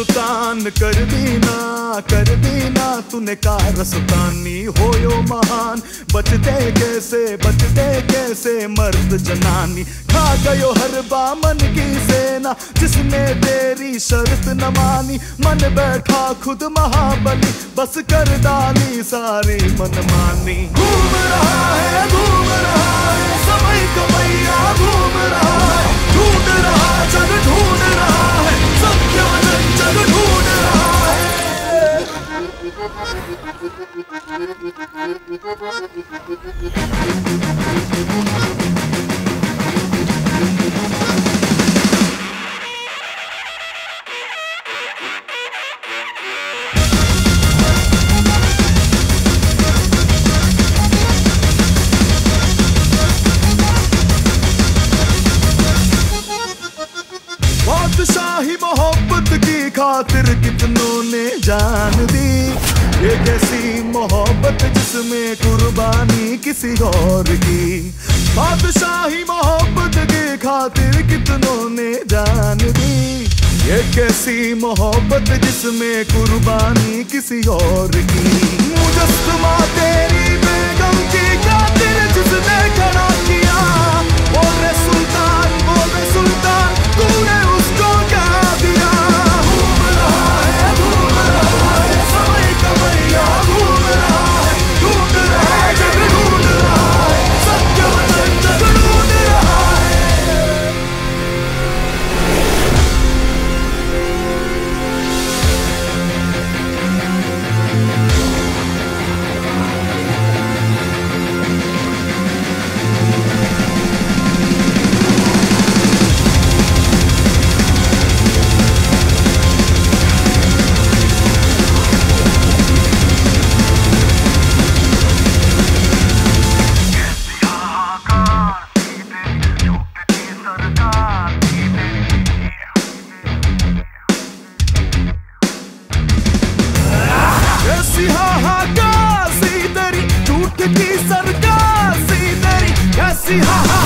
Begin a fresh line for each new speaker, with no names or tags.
सुल्तान कर देना कर देना तूने कहा रसतानी। हो यो महान, बचते कैसे बचते कैसे मर्द जनानी। खा गयो हर बामन की सेना, जिसने तेरी शर्त न मानी। मन बैठा खुद महाबली, बस कर डाली सारी मनमानी। घूम रहा है, घूम रहा है, समय कमैया घूम बादशाही मोहब्बत की खातिर कितनों ने जान दी? कैसी मोहब्बत जिसमें कुर्बानी किसी और की? बादशाही मोहब्बत के खातिर कितनों ने जान दी? ये कैसी मोहब्बत जिसमें कुर्बानी किसी और की? मुजस्मा तेरा ha ha.